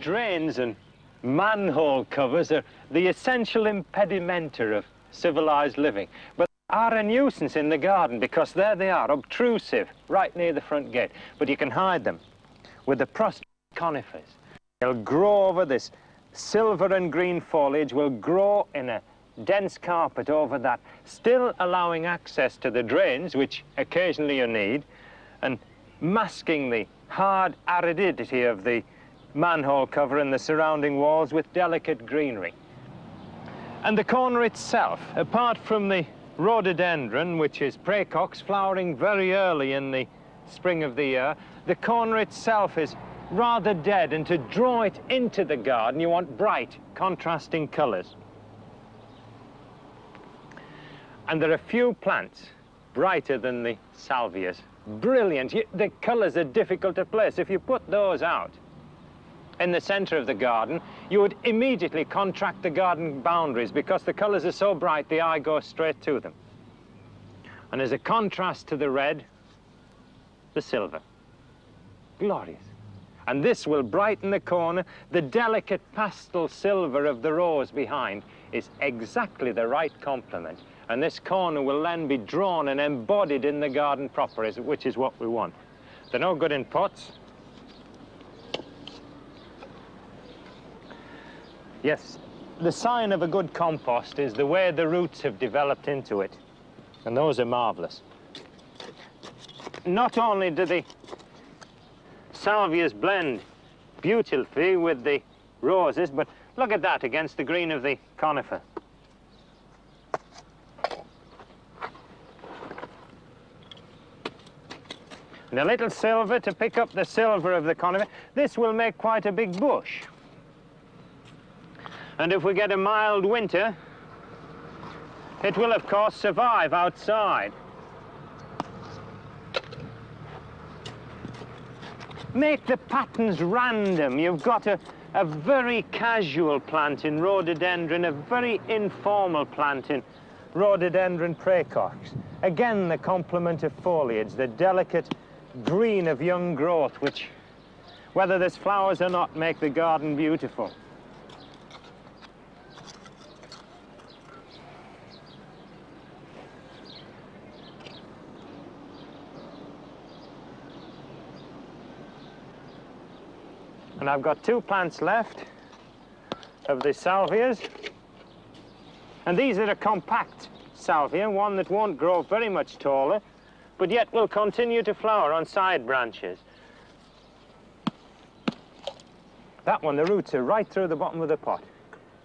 drains and manhole covers are the essential impedimenta of civilized living, but are a nuisance in the garden because there they are, obtrusive, right near the front gate. But you can hide them with the prostrate conifers. They'll grow over this silver and green foliage, will grow in a dense carpet over that, still allowing access to the drains, which occasionally you need, and masking the hard aridity of the manhole cover and the surrounding walls with delicate greenery. And the corner itself, apart from the rhododendron, which is praecox, flowering very early in the spring of the year, the corner itself is rather dead, and to draw it into the garden, you want bright, contrasting colours. And there are few plants brighter than the salvias. Brilliant. The colours are difficult to place. If you put those out, in the center of the garden, you would immediately contract the garden boundaries because the colors are so bright the eye goes straight to them. And as a contrast to the red, the silver. Glorious. And this will brighten the corner. The delicate pastel silver of the rose behind is exactly the right complement. And this corner will then be drawn and embodied in the garden proper, which is what we want. They're no good in pots. Yes, the sign of a good compost is the way the roots have developed into it. And those are marvellous. Not only do the salvias blend beautifully with the roses, but look at that against the green of the conifer. And a little silver to pick up the silver of the conifer. This will make quite a big bush. And if we get a mild winter, it will, of course, survive outside. Make the patterns random. You've got a, a very casual plant in rhododendron, a very informal plant in rhododendron praecox. Again, the complement of foliage, the delicate green of young growth, which, whether there's flowers or not, make the garden beautiful. And I've got two plants left of the salvias. And these are a compact salvia, one that won't grow very much taller, but yet will continue to flower on side branches. That one, the roots are right through the bottom of the pot.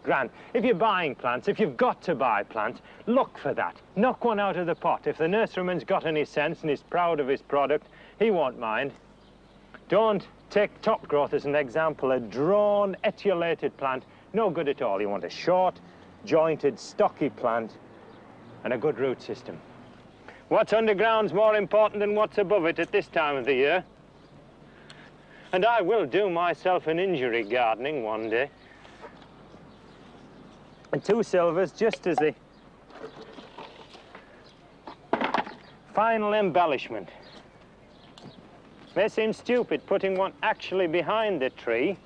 Grand. If you're buying plants, if you've got to buy plants, look for that. Knock one out of the pot. If the nurseryman's got any sense and is proud of his product, he won't mind. Don't Take top growth as an example, a drawn, etiolated plant, no good at all. You want a short, jointed, stocky plant and a good root system. What's underground's more important than what's above it at this time of the year. And I will do myself an injury gardening one day. And two silvers just as a final embellishment. May seem stupid putting one actually behind the tree,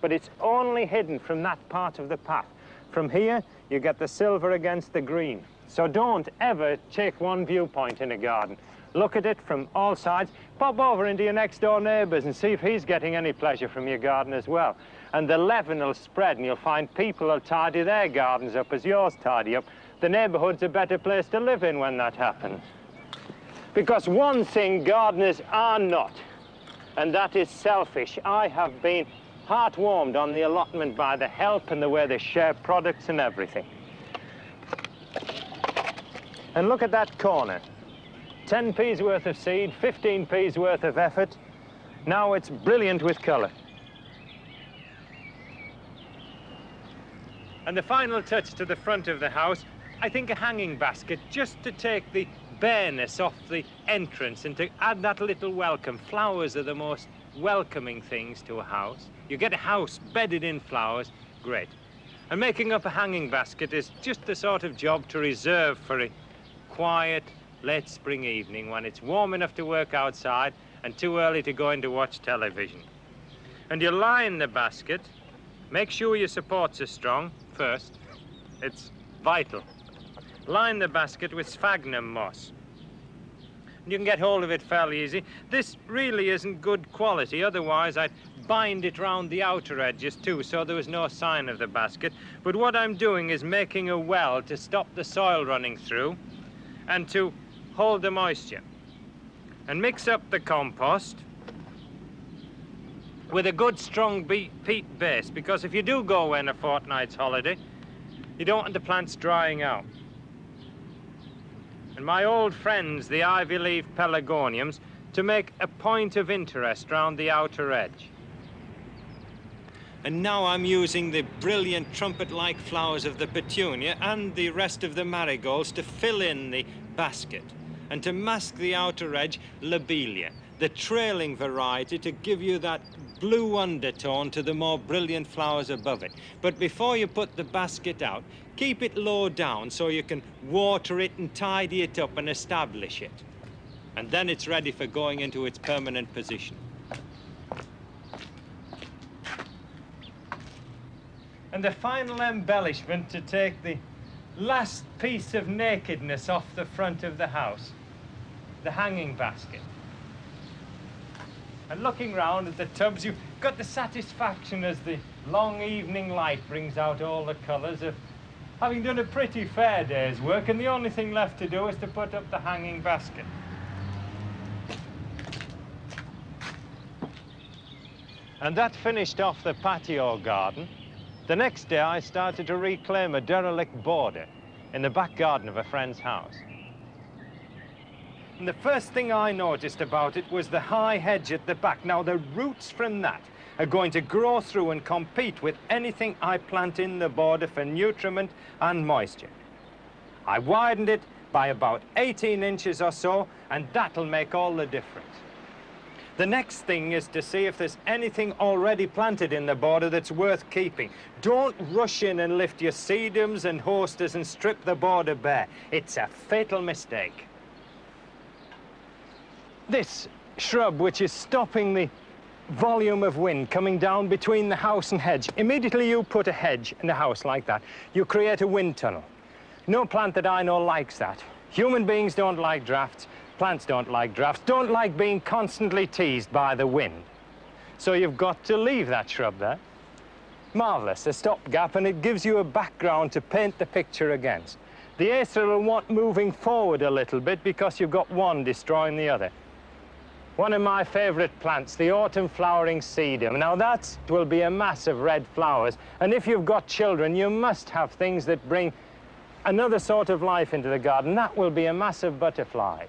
but it's only hidden from that part of the path. From here, you get the silver against the green. So don't ever take one viewpoint in a garden. Look at it from all sides. Pop over into your next door neighbours and see if he's getting any pleasure from your garden as well. And the leaven will spread and you'll find people will tidy their gardens up as yours tidy up. The neighbourhood's a better place to live in when that happens. Because one thing gardeners are not, and that is selfish. I have been heart-warmed on the allotment by the help and the way they share products and everything. And look at that corner. 10 p's worth of seed, 15 p's worth of effort. Now it's brilliant with colour. And the final touch to the front of the house, I think a hanging basket, just to take the bareness off the entrance and to add that little welcome. Flowers are the most welcoming things to a house. You get a house bedded in flowers, great. And making up a hanging basket is just the sort of job to reserve for a quiet, late spring evening when it's warm enough to work outside and too early to go in to watch television. And you in the basket. Make sure your supports are strong first. It's vital. Line the basket with sphagnum moss. You can get hold of it fairly easy. This really isn't good quality, otherwise I'd bind it round the outer edges too, so there was no sign of the basket. But what I'm doing is making a well to stop the soil running through and to hold the moisture. And mix up the compost with a good strong peat base, because if you do go away on a fortnight's holiday, you don't want the plants drying out. And my old friends, the ivy leaf pelargoniums, to make a point of interest round the outer edge. And now I'm using the brilliant trumpet-like flowers of the petunia and the rest of the marigolds to fill in the basket and to mask the outer edge lobelia, the trailing variety to give you that blue undertone to the more brilliant flowers above it. But before you put the basket out, keep it low down so you can water it and tidy it up and establish it. And then it's ready for going into its permanent position. And the final embellishment to take the last piece of nakedness off the front of the house, the hanging basket. And looking round at the tubs, you've got the satisfaction as the long evening light brings out all the colours of having done a pretty fair day's work, and the only thing left to do is to put up the hanging basket. And that finished off the patio garden. The next day, I started to reclaim a derelict border in the back garden of a friend's house. And the first thing I noticed about it was the high hedge at the back. Now, the roots from that are going to grow through and compete with anything I plant in the border for nutriment and moisture. I widened it by about 18 inches or so, and that'll make all the difference. The next thing is to see if there's anything already planted in the border that's worth keeping. Don't rush in and lift your sedums and hostas and strip the border bare. It's a fatal mistake. This shrub, which is stopping the volume of wind coming down between the house and hedge, immediately you put a hedge in the house like that, you create a wind tunnel. No plant that I know likes that. Human beings don't like drafts. Plants don't like drafts, don't like being constantly teased by the wind. So you've got to leave that shrub there. Marvellous, a stopgap, and it gives you a background to paint the picture against. The acer will want moving forward a little bit because you've got one destroying the other. One of my favourite plants, the autumn flowering sedum. Now that will be a mass of red flowers, and if you've got children, you must have things that bring another sort of life into the garden. That will be a mass of butterflies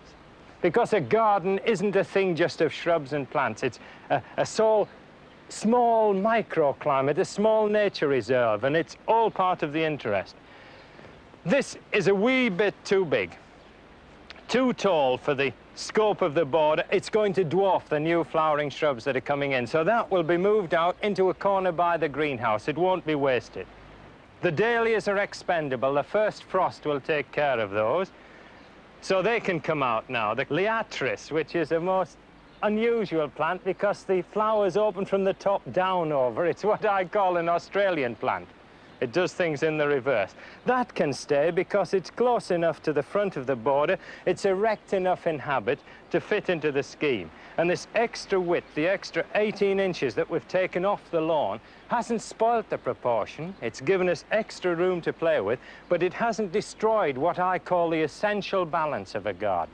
because a garden isn't a thing just of shrubs and plants. It's a, a small, small microclimate, a small nature reserve, and it's all part of the interest. This is a wee bit too big, too tall for the scope of the border. It's going to dwarf the new flowering shrubs that are coming in. So that will be moved out into a corner by the greenhouse. It won't be wasted. The dahlias are expendable. The first frost will take care of those. So they can come out now. The liatris, which is a most unusual plant because the flowers open from the top down over. It's what I call an Australian plant. It does things in the reverse. That can stay because it's close enough to the front of the border, it's erect enough in habit to fit into the scheme. And this extra width, the extra 18 inches that we've taken off the lawn, hasn't spoilt the proportion. It's given us extra room to play with, but it hasn't destroyed what I call the essential balance of a garden.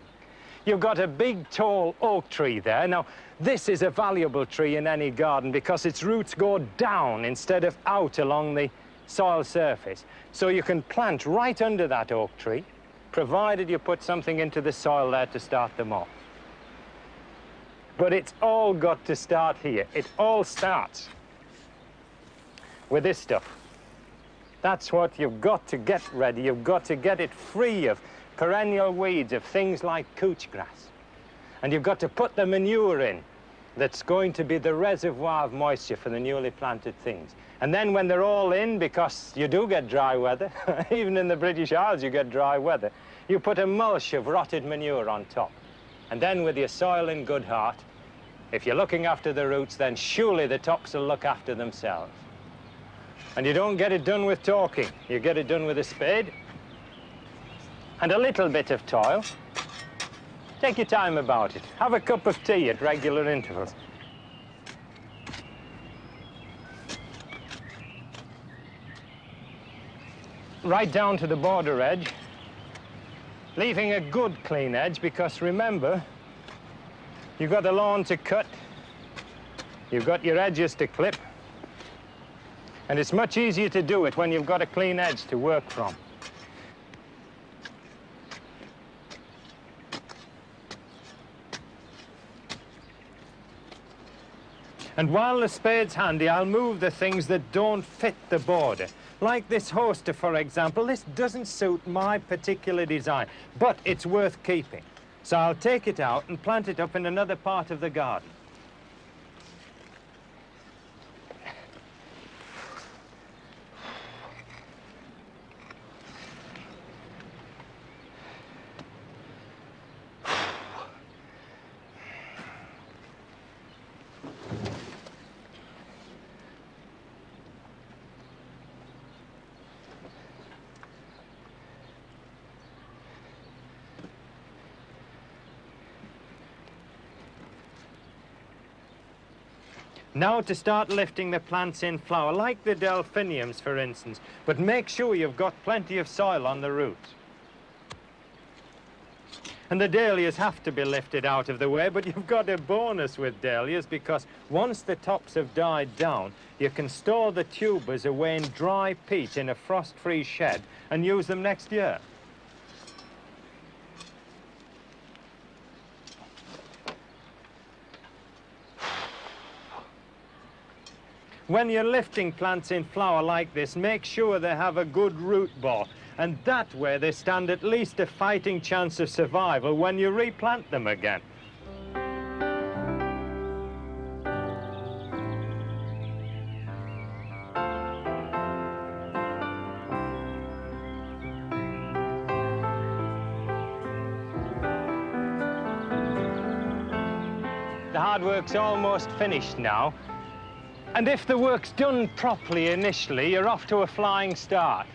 You've got a big, tall oak tree there. Now, this is a valuable tree in any garden because its roots go down instead of out along the soil surface. So you can plant right under that oak tree, provided you put something into the soil there to start them off. But it's all got to start here. It all starts with this stuff. That's what you've got to get ready. You've got to get it free of perennial weeds, of things like couch grass. And you've got to put the manure in that's going to be the reservoir of moisture for the newly planted things. And then when they're all in, because you do get dry weather, even in the British Isles you get dry weather, you put a mulch of rotted manure on top. And then with your soil in good heart, If you're looking after the roots, then surely the tops will look after themselves. And you don't get it done with talking. You get it done with a spade and a little bit of toil. Take your time about it. Have a cup of tea at regular intervals. Right down to the border edge, leaving a good clean edge because remember, you've got the lawn to cut, you've got your edges to clip, and it's much easier to do it when you've got a clean edge to work from. And while the spade's handy, I'll move the things that don't fit the border. Like this hosta, for example, this doesn't suit my particular design, but it's worth keeping. So I'll take it out and plant it up in another part of the garden. Now to start lifting the plants in flower, like the delphiniums, for instance, but make sure you've got plenty of soil on the roots. And the dahlias have to be lifted out of the way, but you've got a bonus with dahlias because once the tops have died down, you can store the tubers away in dry peat in a frost-free shed and use them next year. When you're lifting plants in flower like this, make sure they have a good root ball. And that way they stand at least a fighting chance of survival when you replant them again. The hard work's almost finished now, and if the work's done properly initially, you're off to a flying start.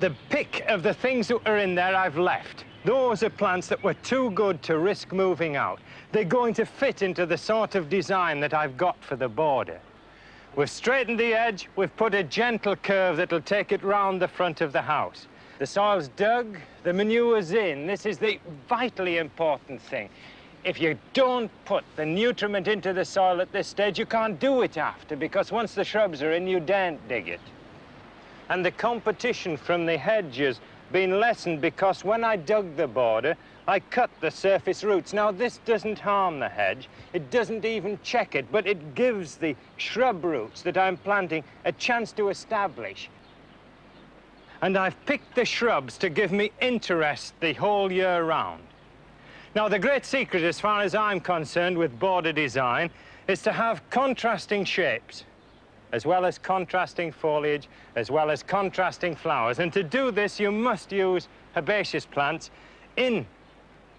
The pick of the things that are in there I've left. Those are plants that were too good to risk moving out. They're going to fit into the sort of design that I've got for the border. We've straightened the edge, we've put a gentle curve that'll take it round the front of the house. The soil's dug, the manure's in. This is the vitally important thing if you don't put the nutriment into the soil at this stage, you can't do it after, because once the shrubs are in, you daren't dig it. And the competition from the hedges been lessened because when I dug the border, I cut the surface roots. Now, this doesn't harm the hedge. It doesn't even check it, but it gives the shrub roots that I'm planting a chance to establish. And I've picked the shrubs to give me interest the whole year round. Now, the great secret, as far as I'm concerned, with border design is to have contrasting shapes, as well as contrasting foliage, as well as contrasting flowers. And to do this, you must use herbaceous plants in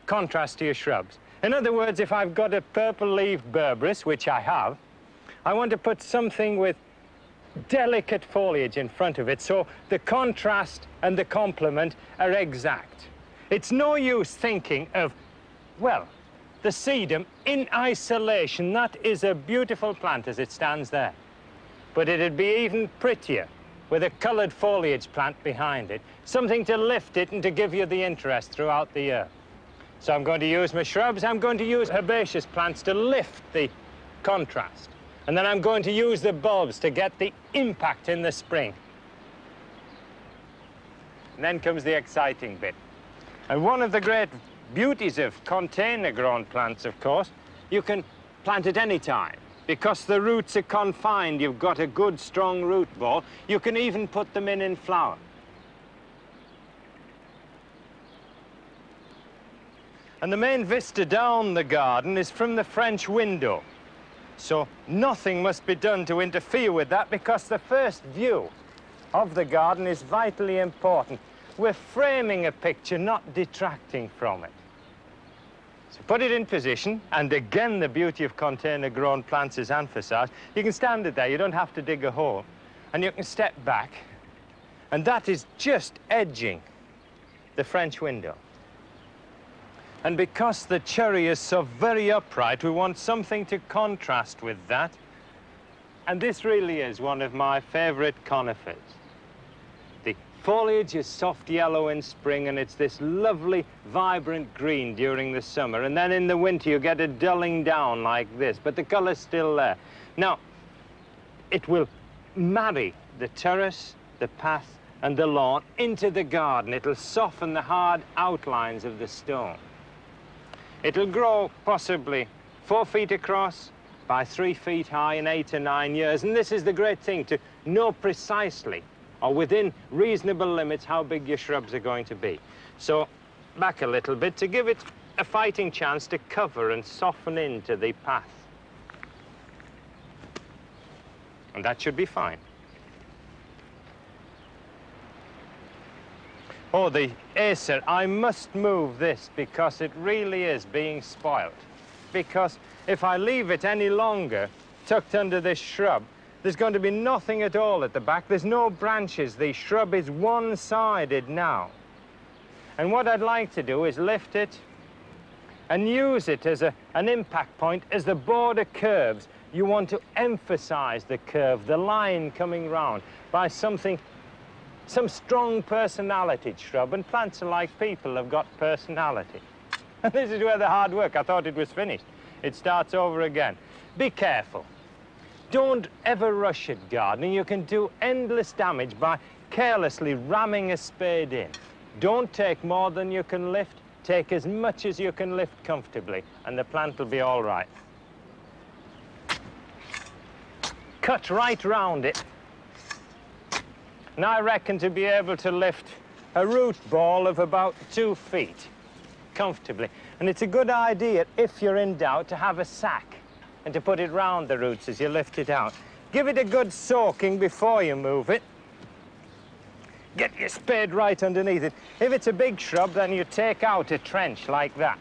contrast to your shrubs. In other words, if I've got a purple-leaved berberis, which I have, I want to put something with delicate foliage in front of it, so the contrast and the complement are exact. It's no use thinking of well, the sedum in isolation, that is a beautiful plant as it stands there. But it'd be even prettier with a coloured foliage plant behind it, something to lift it and to give you the interest throughout the year. So I'm going to use my shrubs, I'm going to use herbaceous plants to lift the contrast. And then I'm going to use the bulbs to get the impact in the spring. And then comes the exciting bit. And one of the great beauties of container-grown plants, of course, you can plant at any time. Because the roots are confined, you've got a good, strong root ball. You can even put them in in flower. And the main vista down the garden is from the French window. So nothing must be done to interfere with that because the first view of the garden is vitally important. We're framing a picture, not detracting from it. So put it in position, and again the beauty of container-grown plants is emphasized. You can stand it there, you don't have to dig a hole. And you can step back, and that is just edging the French window. And because the cherry is so very upright, we want something to contrast with that. And this really is one of my favorite conifers. Foliage is soft yellow in spring and it's this lovely vibrant green during the summer. And then in the winter you get it dulling down like this, but the color's still there. Now, it will marry the terrace, the path and the lawn into the garden. It'll soften the hard outlines of the stone. It'll grow possibly four feet across, by three feet high in eight or nine years. And this is the great thing, to know precisely or within reasonable limits how big your shrubs are going to be. So back a little bit to give it a fighting chance to cover and soften into the path. And that should be fine. Oh, the acer, I must move this because it really is being spoilt. Because if I leave it any longer tucked under this shrub, there's going to be nothing at all at the back. There's no branches. The shrub is one-sided now. And what I'd like to do is lift it and use it as a, an impact point. As the border curves, you want to emphasize the curve, the line coming round by something, some strong personality shrub. And plants are like people have got personality. And this is where the hard work, I thought it was finished. It starts over again. Be careful. Don't ever rush at gardening. You can do endless damage by carelessly ramming a spade in. Don't take more than you can lift. Take as much as you can lift comfortably, and the plant will be all right. Cut right round it. And I reckon to be able to lift a root ball of about two feet comfortably. And it's a good idea, if you're in doubt, to have a sack and to put it round the roots as you lift it out. Give it a good soaking before you move it. Get your spade right underneath it. If it's a big shrub, then you take out a trench like that.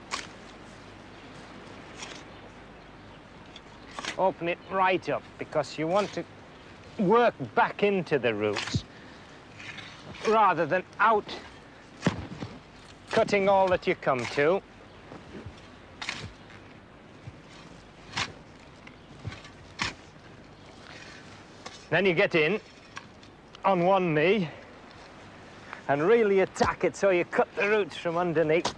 Open it right up because you want to work back into the roots rather than out cutting all that you come to. Then you get in on one knee and really attack it so you cut the roots from underneath.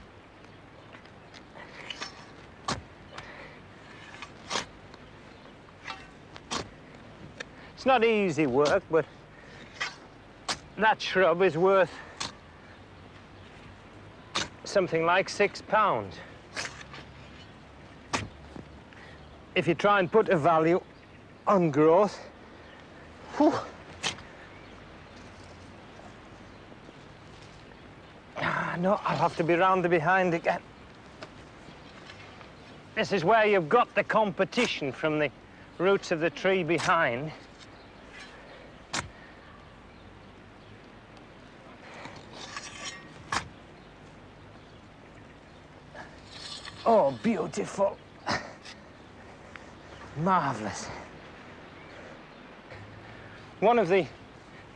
It's not easy work, but that shrub is worth something like six pounds. If you try and put a value on growth, whew, ah, no, I'll have to be round the behind again. This is where you've got the competition from the roots of the tree behind. Oh, beautiful. Marvelous. One of the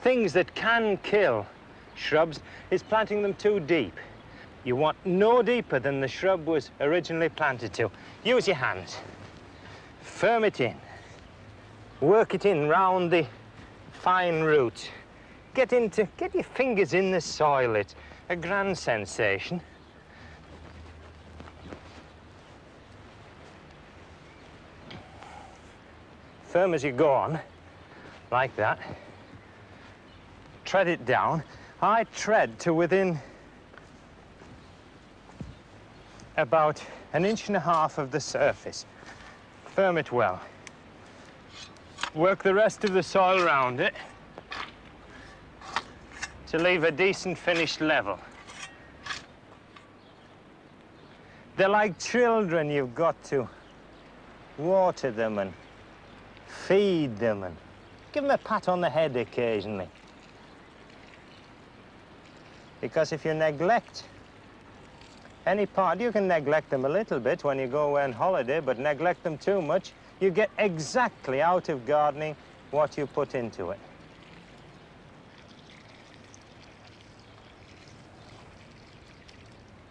things that can kill shrubs is planting them too deep. You want no deeper than the shrub was originally planted to. Use your hands. Firm it in. Work it in round the fine roots. Get into, get your fingers in the soil. It's a grand sensation. firm as you go on, like that. Tread it down. I tread to within about an inch and a half of the surface. Firm it well. Work the rest of the soil around it to leave a decent finished level. They're like children, you've got to water them and feed them and give them a pat on the head occasionally. Because if you neglect any part. You can neglect them a little bit when you go away on holiday, but neglect them too much, you get exactly out of gardening what you put into it.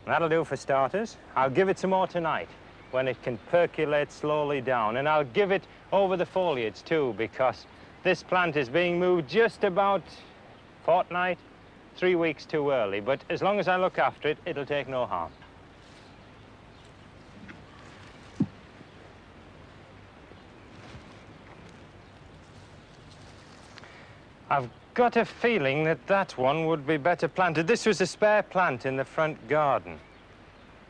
That'll do for starters. I'll give it some more tonight when it can percolate slowly down. And I'll give it over the foliage too, because this plant is being moved just about fortnight, three weeks too early. But as long as I look after it, it'll take no harm. I've got a feeling that that one would be better planted. This was a spare plant in the front garden.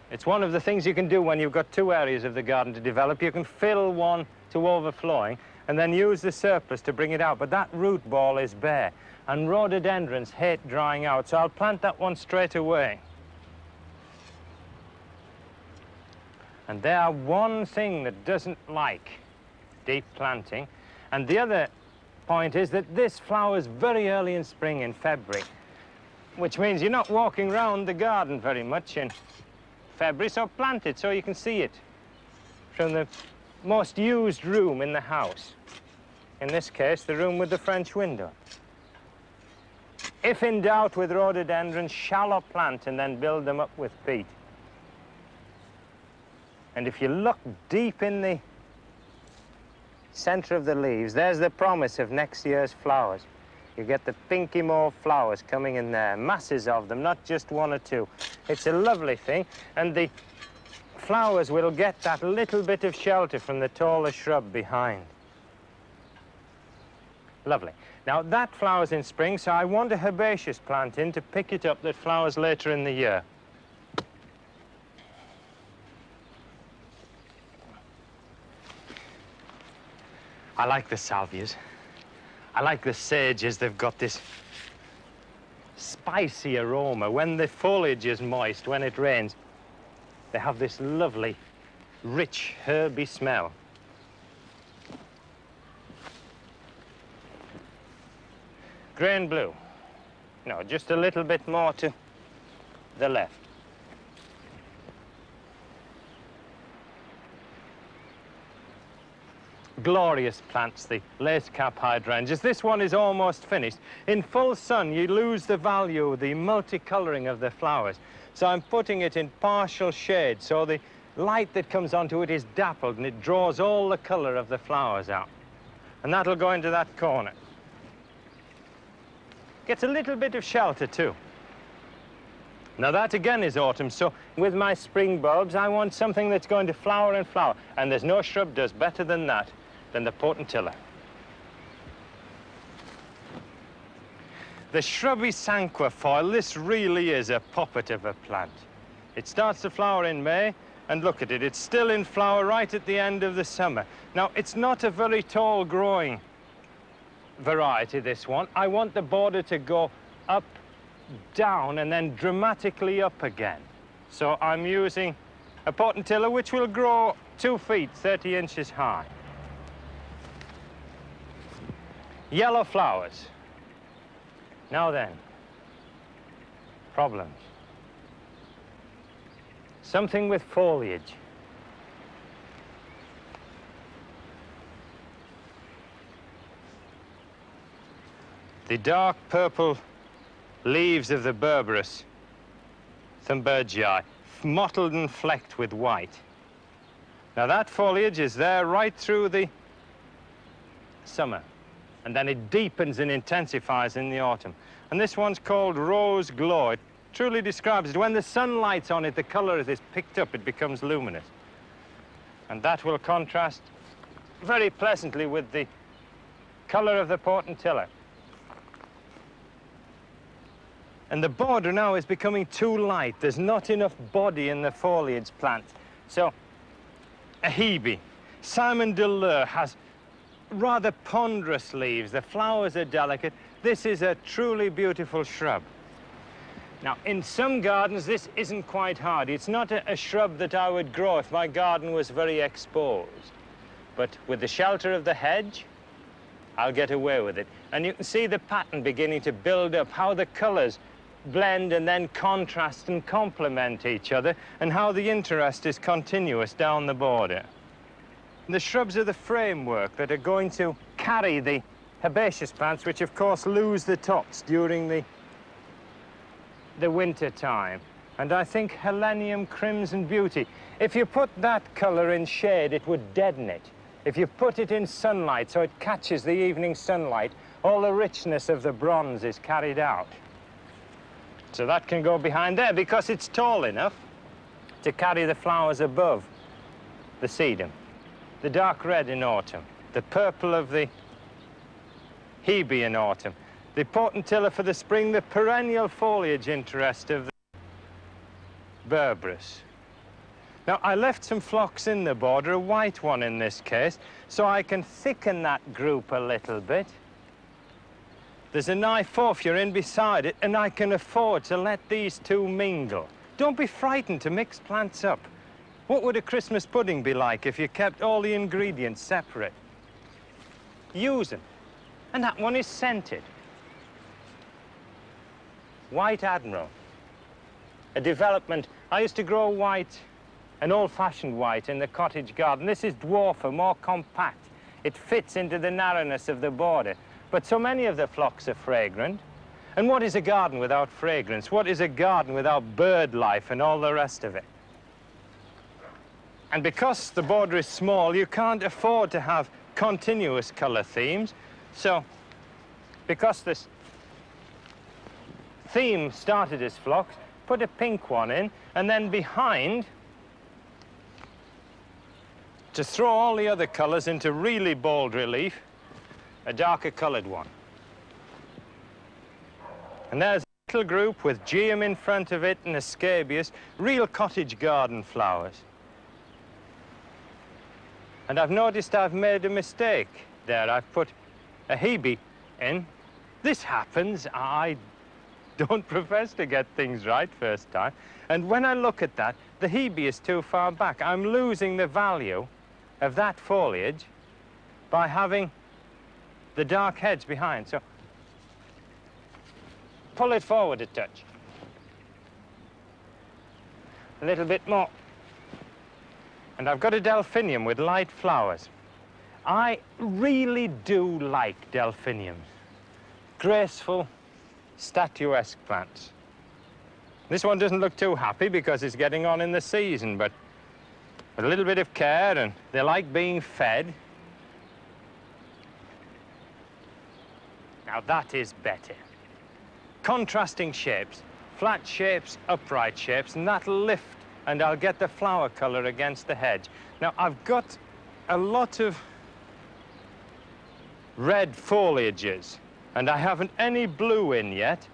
It's one of the things you can do when you've got two areas of the garden to develop. You can fill one to overflowing and then use the surplus to bring it out. But that root ball is bare and rhododendrons hate drying out. So I'll plant that one straight away. And they are one thing that doesn't like deep planting. And the other point is that this flowers very early in spring in February, which means you're not walking around the garden very much in February, so plant it so you can see it from the most used room in the house. In this case, the room with the French window. If in doubt with rhododendrons, shallow plant and then build them up with peat. And if you look deep in the center of the leaves, there's the promise of next year's flowers. You get the pinky mauve flowers coming in there, masses of them, not just one or two. It's a lovely thing, and the flowers will get that little bit of shelter from the taller shrub behind. Lovely. Now, that flowers in spring, so I want a herbaceous plant in to pick it up that flowers later in the year. I like the salvias. I like the sages. They've got this spicy aroma. When the foliage is moist, when it rains, they have this lovely, rich, herby smell. Grey and blue. No, just a little bit more to the left. glorious plants, the lace cap hydrangeas. This one is almost finished. In full sun, you lose the value, the multicoloring of the flowers. So I'm putting it in partial shade, so the light that comes onto it is dappled and it draws all the color of the flowers out. And that'll go into that corner. Gets a little bit of shelter too. Now that again is autumn, so with my spring bulbs, I want something that's going to flower and flower. And there's no shrub does better than that than the potentilla. The shrubby cinquefoil, this really is a poppet of a plant. It starts to flower in May, and look at it, it's still in flower right at the end of the summer. Now, it's not a very tall growing variety, this one. I want the border to go up, down, and then dramatically up again. So I'm using a potentilla which will grow two feet, 30 inches high. Yellow flowers. Now then, problems. Something with foliage. The dark purple leaves of the Berberis Thunbergii, mottled and flecked with white. Now that foliage is there right through the summer and then it deepens and intensifies in the autumn. And this one's called Rose Glow. It truly describes it. When the sun lights on it, the color is picked up, it becomes luminous. And that will contrast very pleasantly with the color of the potentilla. And the border now is becoming too light. There's not enough body in the foliage plant. So, a Hebe. Simon Delaux has rather ponderous leaves. The flowers are delicate. This is a truly beautiful shrub. Now, in some gardens, this isn't quite hard. It's not a, a, shrub that I would grow if my garden was very exposed. But with the shelter of the hedge, I'll get away with it. And you can see the pattern beginning to build up, how the colors blend and then contrast and complement each other and how the interest is continuous down the border. The shrubs are the framework that are going to carry the herbaceous plants, which of course lose the tops during the, the winter time. And I think Helenium Crimson Beauty, if you put that colour in shade, it would deaden it. If you put it in sunlight so it catches the evening sunlight, all the richness of the bronze is carried out. So that can go behind there because it's tall enough to carry the flowers above the sedum. The dark red in autumn, the purple of the hebe in autumn, the potentilla for the spring, the perennial foliage interest of the berberis. Now, I left some phlox in the border, a white one in this case, so I can thicken that group a little bit. There's a Kniphofia in beside it, and I can afford to let these two mingle. Don't be frightened to mix plants up. What would a Christmas pudding be like if you kept all the ingredients separate? Use them. And that one is scented. White Admiral. A development. I used to grow white, an old-fashioned white in the cottage garden. This is dwarfer, more compact. It fits into the narrowness of the border. But so many of the phlox are fragrant. And what is a garden without fragrance? What is a garden without bird life and all the rest of it? And because the border is small, you can't afford to have continuous color themes. So, because this theme started as phlox, put a pink one in, and then behind, to throw all the other colors into really bold relief, a darker colored one. And there's a little group with geum in front of it and asclepias, real cottage garden flowers. And I've noticed I've made a mistake there. I've put a hebe in. This happens. I don't profess to get things right first time. And when I look at that, the hebe is too far back. I'm losing the value of that foliage by having the dark heads behind. So pull it forward a touch. A little bit more. And I've got a delphinium with light flowers. I really do like delphiniums. Graceful, statuesque plants. This one doesn't look too happy because it's getting on in the season, but with a little bit of care and they like being fed, Now that is better. Contrasting shapes, flat shapes, upright shapes, and that'll lift and I'll get the flower color against the hedge. Now I've got a lot of red foliages and I haven't any blue in yet.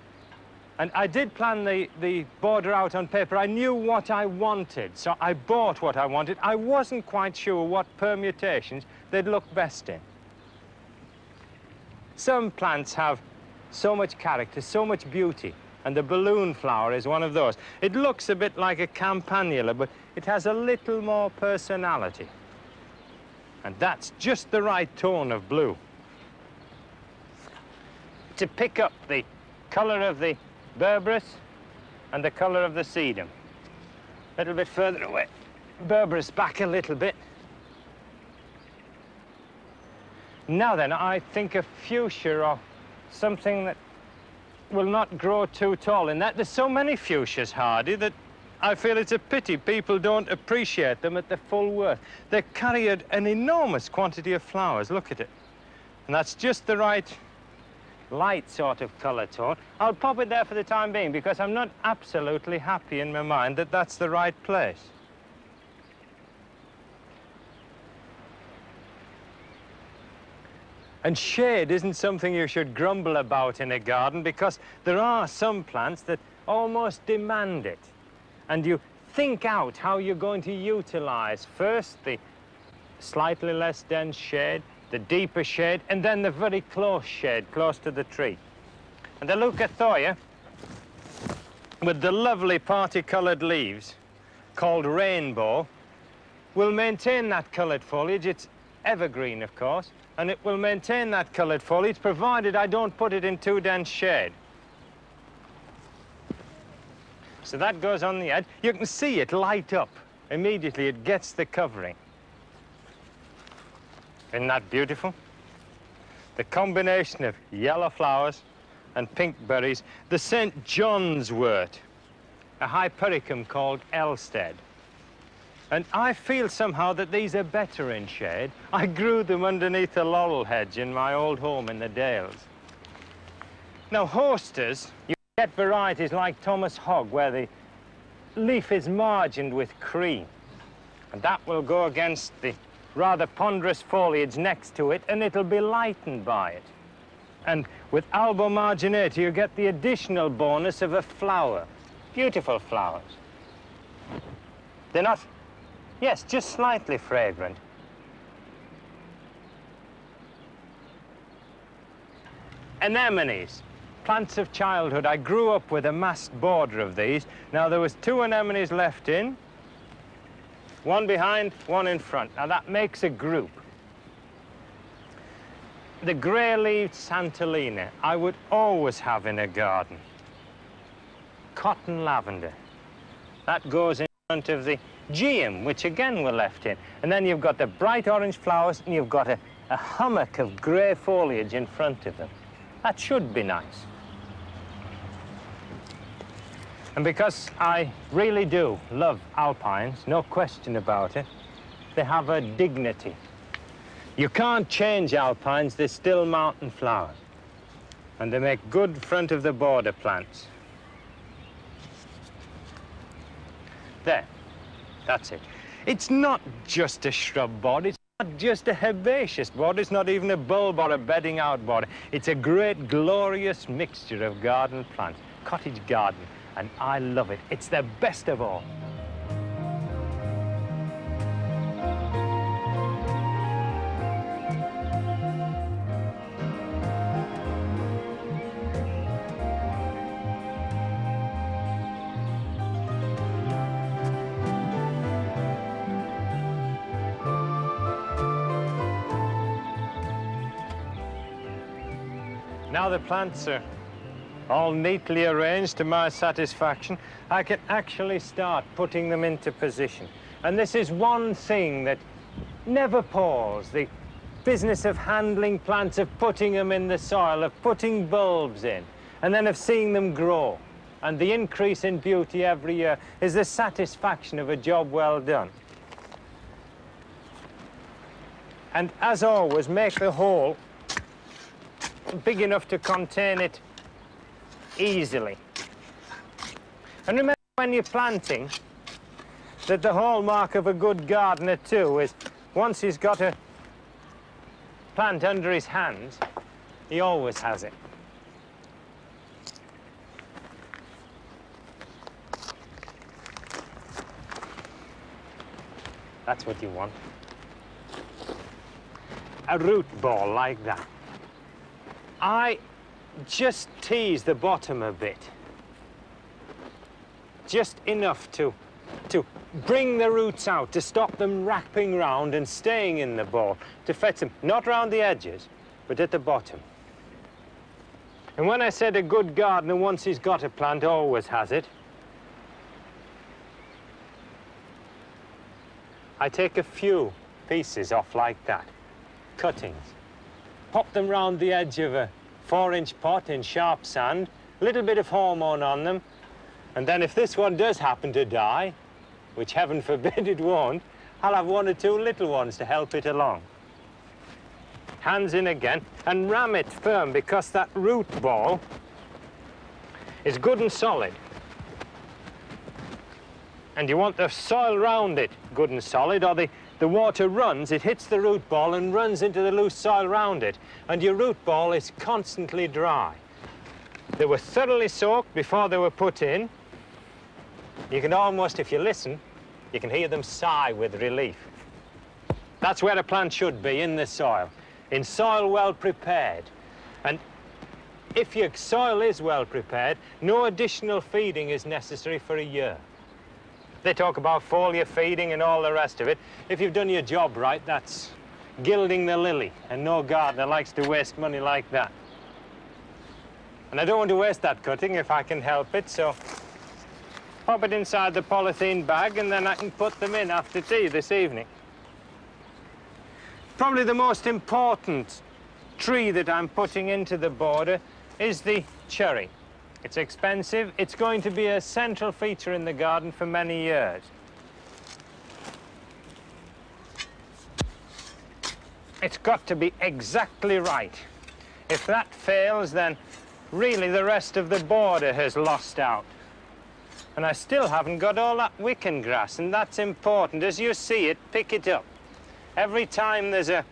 And I did plan the, the border out on paper. I knew what I wanted, so I bought what I wanted. I wasn't quite sure what permutations they'd look best in. Some plants have so much character, so much beauty, and the balloon flower is one of those. It looks a bit like a campanula, but it has a little more personality. And that's just the right tone of blue. To pick up the color of the berberis and the color of the sedum. A little bit further away. Berberis back a little bit. Now then, I think a fuchsia or something that will not grow too tall. In that there's so many fuchsias, Hardy, that I feel it's a pity people don't appreciate them at their full worth. They carry an enormous quantity of flowers. Look at it. And that's just the right light sort of colour tone. I'll pop it there for the time being because I'm not absolutely happy in my mind that that's the right place. And shade isn't something you should grumble about in a garden because there are some plants that almost demand it. And you think out how you're going to utilize first the slightly less dense shade, the deeper shade, and then the very close shade, close to the tree. And the leucothoe, with the lovely parti-coloured leaves, called rainbow, will maintain that coloured foliage. It's evergreen, of course, and it will maintain that coloured foliage provided I don't put it in too dense shade. So that goes on the edge. You can see it light up. Immediately it gets the covering. Isn't that beautiful? The combination of yellow flowers and pink berries, the St. John's wort, a hypericum called Elstead. And I feel somehow that these are better in shade. I grew them underneath a laurel hedge in my old home in the Dales. Now, hostas, you get varieties like Thomas Hogg, where the leaf is margined with cream. And that will go against the rather ponderous foliage next to it, and it'll be lightened by it. And with albo marginata, you get the additional bonus of a flower. Beautiful flowers. They're not, yes, just slightly fragrant. Anemones, plants of childhood. I grew up with a massed border of these. Now, there was two anemones left in, one behind, one in front. Now, that makes a group the grey-leaved Santolina I would always have in a garden. Cotton lavender. That goes in front of the geum, which again were left in. And then you've got the bright orange flowers and you've got a, a hummock of grey foliage in front of them. That should be nice. And because I really do love alpines, no question about it, they have a dignity you can't change alpines, they're still mountain flowers. And they make good front of the border plants. There, that's it. It's not just a shrub border, it's not just a herbaceous border, it's not even a bulb or a bedding out border. It's a great, glorious mixture of garden plants, cottage garden, and I love it. It's the best of all. Plants are all neatly arranged to my satisfaction, I can actually start putting them into position. And this is one thing that never palls, the business of handling plants, of putting them in the soil, of putting bulbs in, and then of seeing them grow. And the increase in beauty every year is the satisfaction of a job well done. And as always, make the hole big enough to contain it easily. And remember when you're planting that the hallmark of a good gardener too is once he's got a plant under his hands, he always has it. That's what you want. A root ball like that. I just tease the bottom a bit. Just enough to, to bring the roots out, to stop them wrapping round and staying in the ball, to fetch them, not round the edges, but at the bottom. And when I said a good gardener, once he's got a plant, always has it, I take a few pieces off like that, cuttings pop them round the edge of a four-inch pot in sharp sand, a little bit of hormone on them, and then if this one does happen to die, which heaven forbid it won't, I'll have one or two little ones to help it along. Hands in again, and ram it firm because that root ball is good and solid. And you want the soil round it good and solid, or the the water runs, it hits the root ball and runs into the loose soil around it, and your root ball is constantly dry. They were thoroughly soaked before they were put in. You can almost, if you listen, you can hear them sigh with relief. That's where a plant should be, in the soil, in soil well prepared. And if your soil is well prepared, no additional feeding is necessary for a year. They talk about foliar feeding and all the rest of it. If you've done your job right, that's gilding the lily, and no gardener likes to waste money like that. And I don't want to waste that cutting if I can help it, so Pop it inside the polythene bag and then I can put them in after tea this evening. Probably the most important tree that I'm putting into the border is the cherry. It's expensive. It's going to be a central feature in the garden for many years. It's got to be exactly right. If that fails, then really the rest of the border has lost out. And I still haven't got all that wicken grass, and that's important. As you see it, pick it up. Every time there's a,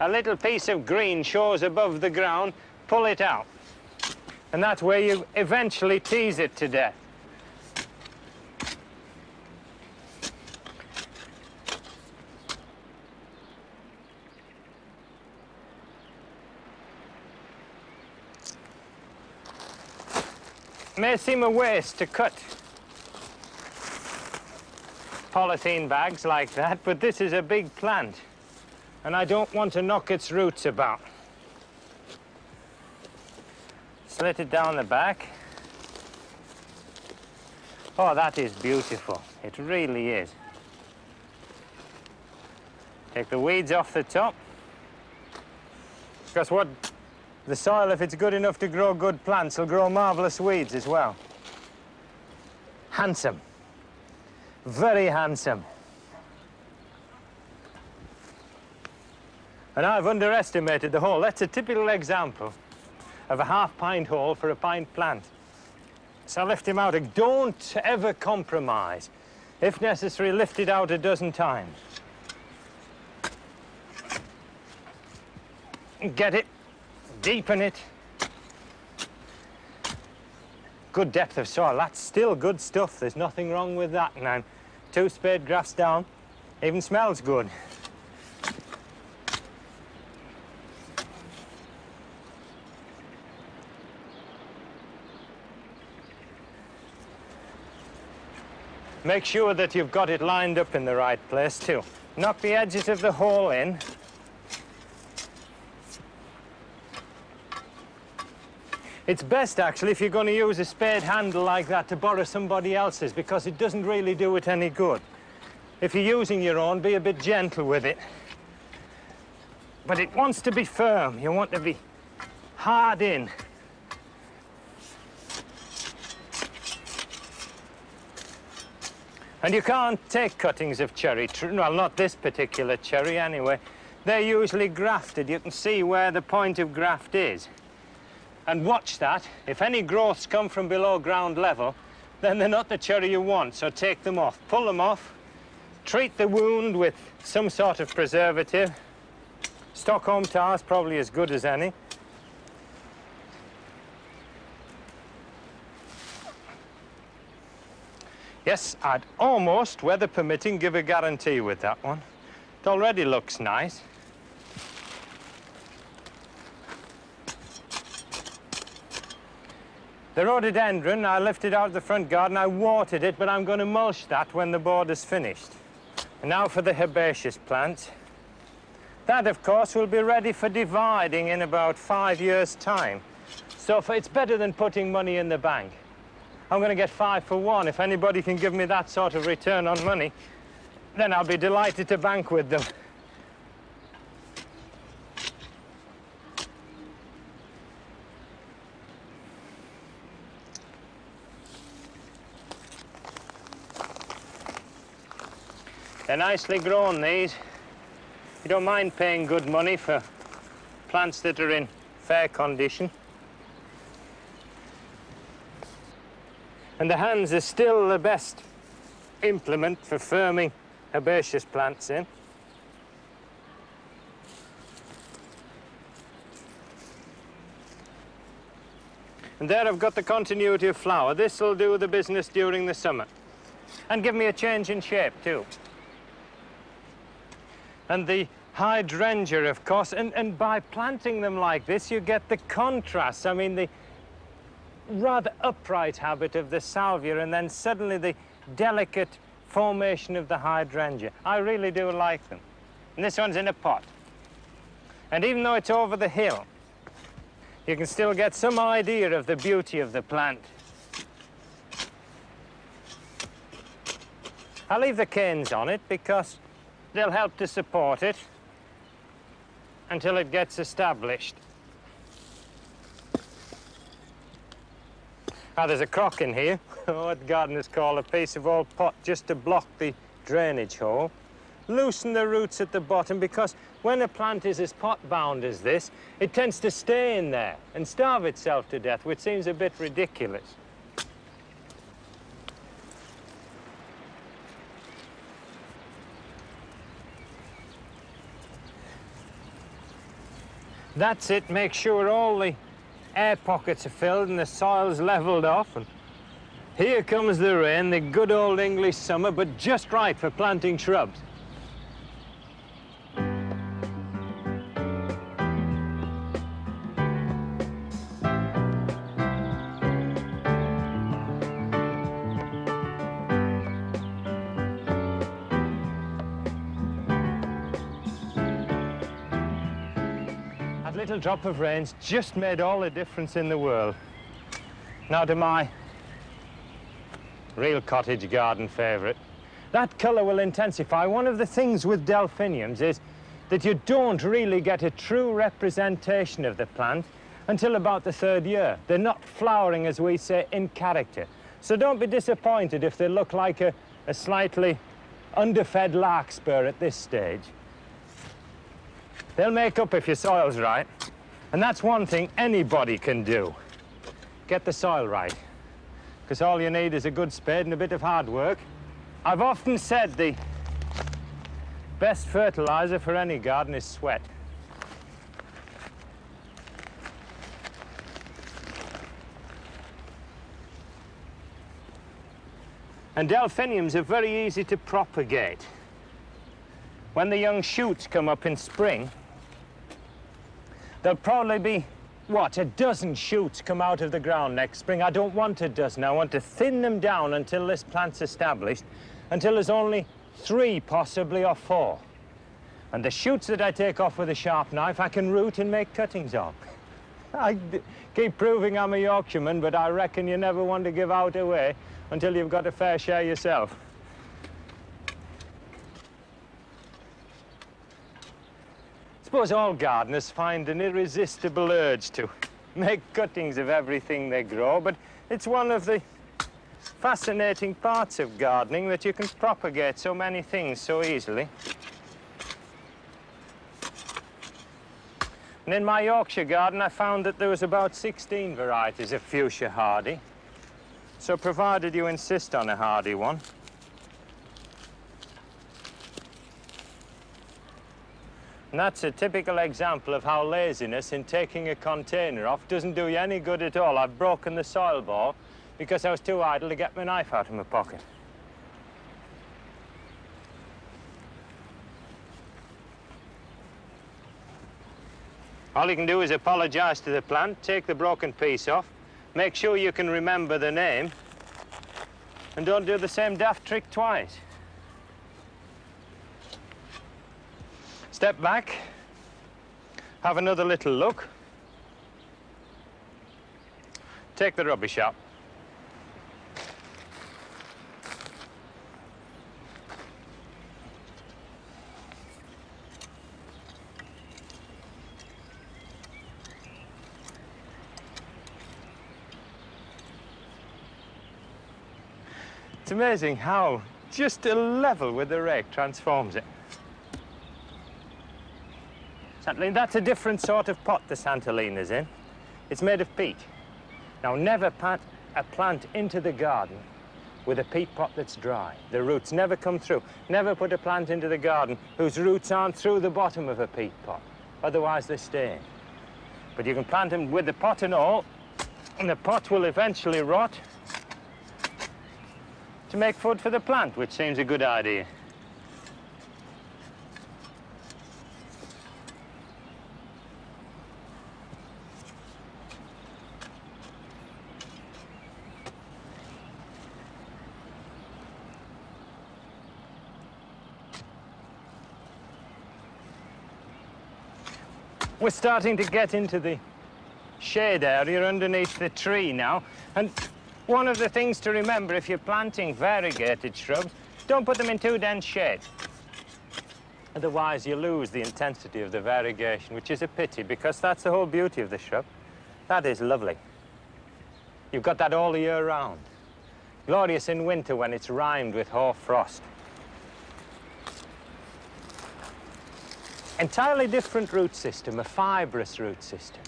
a little piece of green shows above the ground, pull it out. And that's where you eventually tease it to death. may seem a waste to cut polythene bags like that, but this is a big plant, and I don't want to knock its roots about. Slit it down the back. Oh, that is beautiful. It really is. Take the weeds off the top. Because what the soil, if it's good enough to grow good plants, will grow marvellous weeds as well. Handsome. Very handsome. And I've underestimated the hole. That's a typical example of a half pint hole for a pint plant. So I lift him out. Don't ever compromise. If necessary, lift it out a dozen times. Get it deepen it. Good depth of soil, that's still good stuff. There's nothing wrong with that now. Two spade grafts down, even smells good. Make sure that you've got it lined up in the right place too. Knock the edges of the hole in It's best, actually, if you're going to use a spade handle like that to borrow somebody else's because it doesn't really do it any good. If you're using your own, be a bit gentle with it. But it wants to be firm. You want to be hard in. And you can't take cuttings of cherry, well, not this particular cherry anyway. They're usually grafted. You can see where the point of graft is and watch that. If any growths come from below ground level, then they're not the cherry you want, so take them off. Pull them off, treat the wound with some sort of preservative. Stockholm tar is probably as good as any. Yes, I'd almost, weather permitting, give a guarantee with that one. It already looks nice. The rhododendron, I lifted out of the front garden, I watered it, but I'm going to mulch that when the border's finished. And now for the herbaceous plant. That, of course, will be ready for dividing in about five years' time. So it's better than putting money in the bank. I'm going to get five for one. If anybody can give me that sort of return on money, then I'll be delighted to bank with them. They're nicely grown, these. You don't mind paying good money for plants that are in fair condition. And the hands are still the best implement for firming herbaceous plants in. And there I've got the continuity of flower. This will do the business during the summer. And give me a change in shape, too and the hydrangea, of course, and, and by planting them like this, you get the contrast. I mean, the rather upright habit of the salvia, and then suddenly the delicate formation of the hydrangea. I really do like them. And this one's in a pot. And even though it's over the hill, you can still get some idea of the beauty of the plant. I'll leave the canes on it because they'll help to support it until it gets established. Ah, there's a crock in here, what gardeners call a piece of old pot just to block the drainage hole. Loosen the roots at the bottom because when a plant is as pot-bound as this, it tends to stay in there and starve itself to death, which seems a bit ridiculous. That's it, make sure all the air pockets are filled and the soil's leveled off. And here comes the rain, the good old English summer, but just right for planting shrubs. Drop of rain's just made all the difference in the world. Now to my real cottage garden favourite. That colour will intensify. One of the things with delphiniums is that you don't really get a true representation of the plant until about the third year. They're not flowering, as we say, in character. So don't be disappointed if they look like a, a slightly underfed larkspur at this stage. They'll make up if your soil's right. And that's one thing anybody can do. Get the soil right. Because all you need is a good spade and a bit of hard work. I've often said the best fertilizer for any garden is sweat. And delphiniums are very easy to propagate. When the young shoots come up in spring, There'll probably be, what, a dozen shoots come out of the ground next spring. I don't want a dozen. I want to thin them down until this plant's established, until there's only three, possibly, or four. And the shoots that I take off with a sharp knife, I can root and make cuttings of. I keep proving I'm a Yorkshireman, but I reckon you never want to give out away until you've got a fair share yourself. Suppose all gardeners find an irresistible urge to make cuttings of everything they grow, but it's one of the fascinating parts of gardening that you can propagate so many things so easily. And in my Yorkshire garden, I found that there was about 16 varieties of fuchsia hardy. So provided you insist on a hardy one, And that's a typical example of how laziness in taking a container off doesn't do you any good at all. I've broken the soil ball because I was too idle to get my knife out of my pocket. All you can do is apologize to the plant, take the broken piece off, make sure you can remember the name, and don't do the same daft trick twice. Step back, have another little look. Take the rubbish out. It's amazing how just a level with the rake transforms it. Santolina, that's a different sort of pot the Santolina's in. It's made of peat. Now, never put a plant into the garden with a peat pot that's dry. The roots never come through. Never put a plant into the garden whose roots aren't through the bottom of a peat pot. Otherwise, they stay. But you can plant them with the pot and all, and the pot will eventually rot to make food for the plant, which seems a good idea. We're starting to get into the shade area underneath the tree now. And one of the things to remember if you're planting variegated shrubs Don't put them in too dense shade. Otherwise, you lose the intensity of the variegation, which is a pity, because that's the whole beauty of the shrub. That is lovely. You've got that all the year round. Glorious in winter when it's rimed with hoar frost. Entirely different root system, a fibrous root system.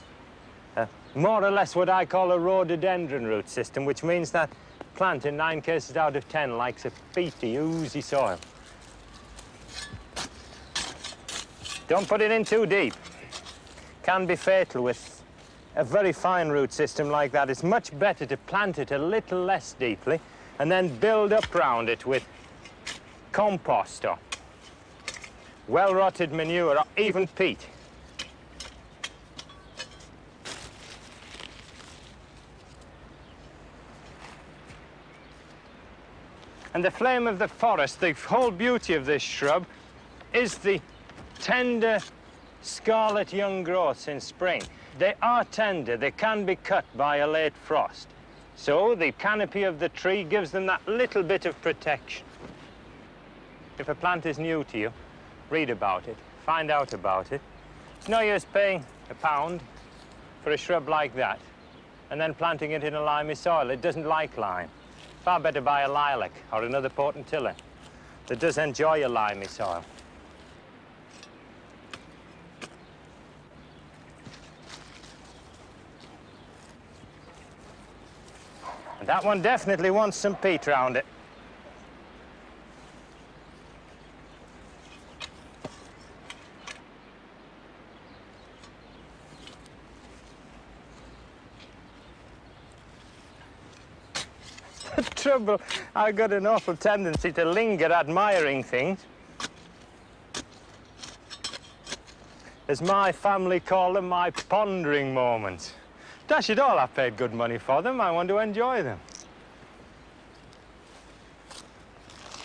Uh, more or less what I call a rhododendron root system, which means that plant in nine cases out of 10 likes a peaty, oozy soil. Don't put it in too deep. Can be fatal with a very fine root system like that. It's much better to plant it a little less deeply and then build up round it with compost or well-rotted manure even peat. And the flame of the forest, the whole beauty of this shrub, is the tender scarlet young growths in spring. They are tender, they can be cut by a late frost. So the canopy of the tree gives them that little bit of protection. If a plant is new to you, read about it, find out about it. It's no use paying a pound for a shrub like that and then planting it in a limey soil. It doesn't like lime. Far better buy a lilac or another potentilla that does enjoy a limey soil. And that one definitely wants some peat around it. Trouble. I've got an awful tendency to linger admiring things. As my family call them, my pondering moments. Dash it all, I've paid good money for them. I want to enjoy them.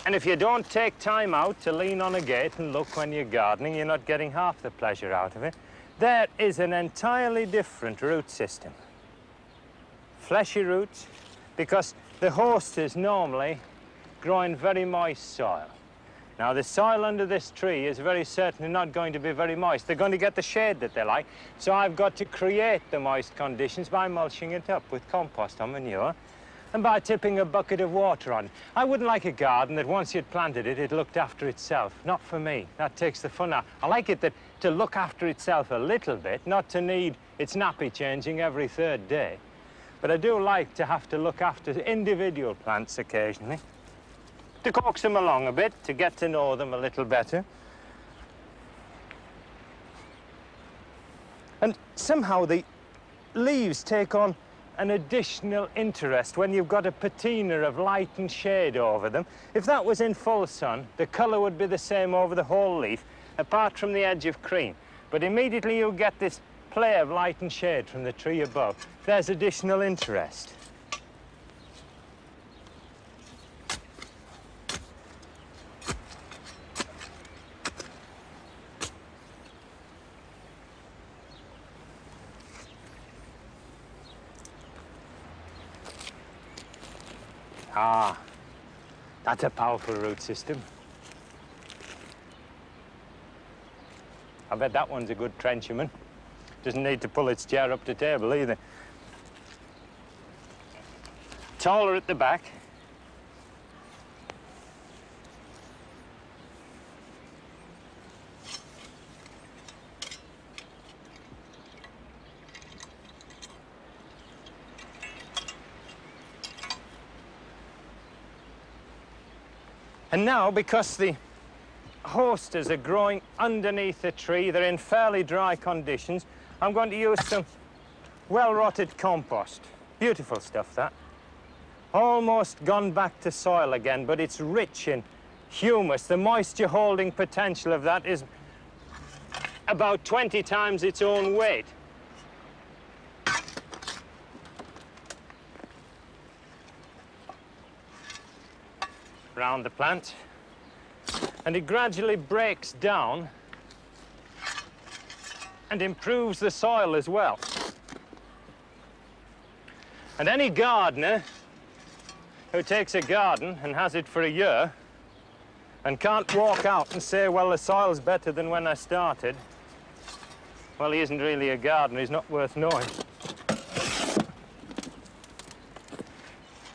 And if you don't take time out to lean on a gate and look when you're gardening, you're not getting half the pleasure out of it. There is an entirely different root system. Fleshy roots, because the hostas normally grow in very moist soil. Now, the soil under this tree is very certainly not going to be very moist. They're going to get the shade that they like, so I've got to create the moist conditions by mulching it up with compost or manure and by tipping a bucket of water on. I wouldn't like a garden that once you'd planted it, it looked after itself. Not for me. That takes the fun out. I like it that to look after itself a little bit, not to need its nappy changing every third day. But I do like to have to look after individual plants occasionally, to coax them along a bit, to get to know them a little better. And somehow the leaves take on an additional interest when you've got a patina of light and shade over them. If that was in full sun, the colour would be the same over the whole leaf, apart from the edge of cream. But immediately you get this play of light and shade from the tree above, there's additional interest. Ah, that's a powerful root system. I bet that one's a good trencherman. Doesn't need to pull its chair up to table either. Taller at the back. And now, because the hostas are growing underneath the tree, they're in fairly dry conditions, I'm going to use some well-rotted compost. Beautiful stuff, that. Almost gone back to soil again, but it's rich in humus. The moisture-holding potential of that is about 20 times its own weight. Round the plant. And it gradually breaks down and improves the soil as well. And any gardener who takes a garden and has it for a year and can't walk out and say, well, the soil's better than when I started, well, he isn't really a gardener. He's not worth knowing.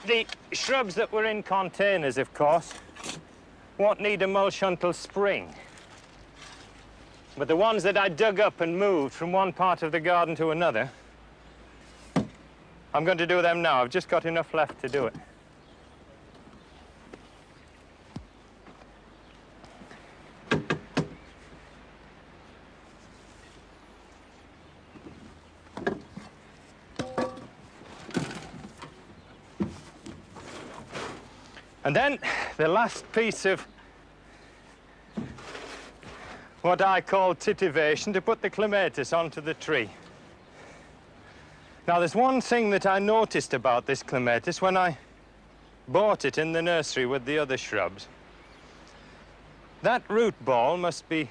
The shrubs that were in containers, of course, won't need a mulch until spring. But the ones that I dug up and moved from one part of the garden to another, I'm going to do them now. I've just got enough left to do it. And then the last piece of what I call titivation to put the clematis onto the tree. Now there's one thing that I noticed about this clematis when I bought it in the nursery with the other shrubs. That root ball must be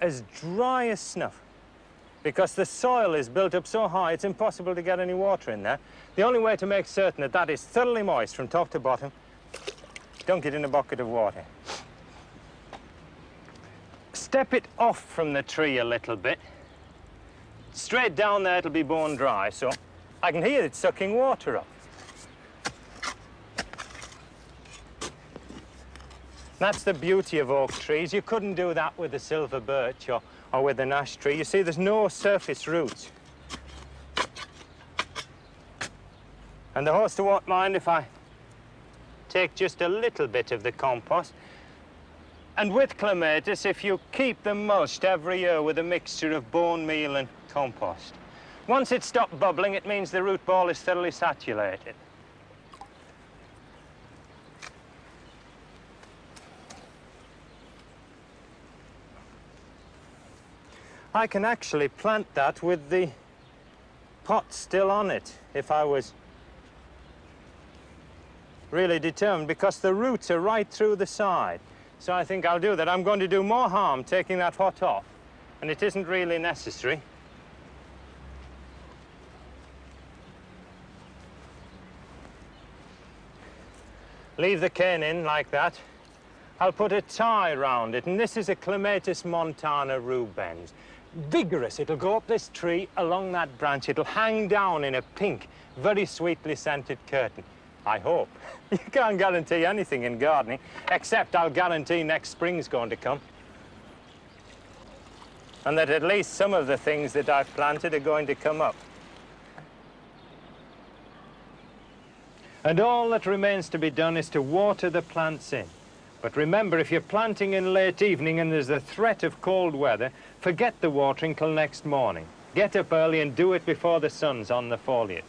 as dry as snuff because the soil is built up so high it's impossible to get any water in there. The only way to make certain that that is thoroughly moist from top to bottom, dunk it in a bucket of water step it off from the tree a little bit. Straight down there, it'll be bone dry, so I can hear it sucking water up. That's the beauty of oak trees. You couldn't do that with a silver birch or, or with an ash tree. You see, there's no surface roots. And the hosta won't mind if I take just a little bit of the compost and with clematis, if you keep them mulched every year with a mixture of bone meal and compost, once it stops bubbling, it means the root ball is thoroughly saturated. I can actually plant that with the pot still on it if I was really determined because the roots are right through the side. So I think I'll do that. I'm going to do more harm taking that hot off, and it isn't really necessary. Leave the cane in like that. I'll put a tie round it, and this is a Clematis montana rubens. Vigorous, it'll go up this tree, along that branch, it'll hang down in a pink, very sweetly scented curtain. I hope. You can't guarantee anything in gardening, except I'll guarantee next spring's going to come. And that at least some of the things that I've planted are going to come up. And all that remains to be done is to water the plants in. But remember, if you're planting in late evening and there's a threat of cold weather, forget the watering till next morning. Get up early and do it before the sun's on the foliage.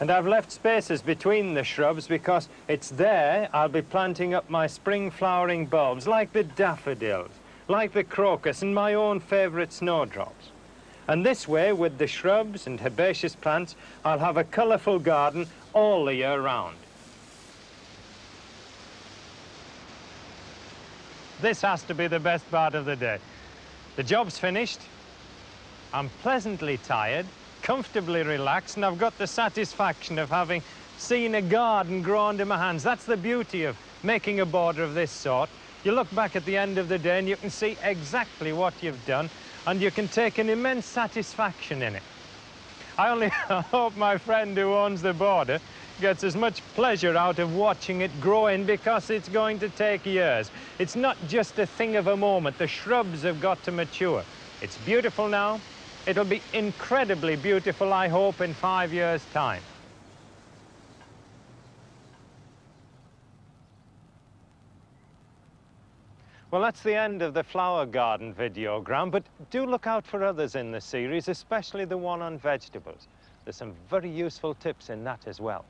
And I've left spaces between the shrubs because it's there I'll be planting up my spring flowering bulbs, like the daffodils, like the crocus and my own favourite snowdrops. And this way, with the shrubs and herbaceous plants, I'll have a colourful garden all the year round. This has to be the best part of the day. The job's finished. I'm pleasantly tired comfortably relaxed and I've got the satisfaction of having seen a garden grow under my hands. That's the beauty of making a border of this sort. You look back at the end of the day and you can see exactly what you've done and you can take an immense satisfaction in it. I only hope my friend who owns the border gets as much pleasure out of watching it growing because it's going to take years. It's not just a thing of a moment. The shrubs have got to mature. It's beautiful now. It'll be incredibly beautiful, I hope, in five years' time. Well, that's the end of the flower garden videogram, but do look out for others in the series, especially the one on vegetables. There's some very useful tips in that as well.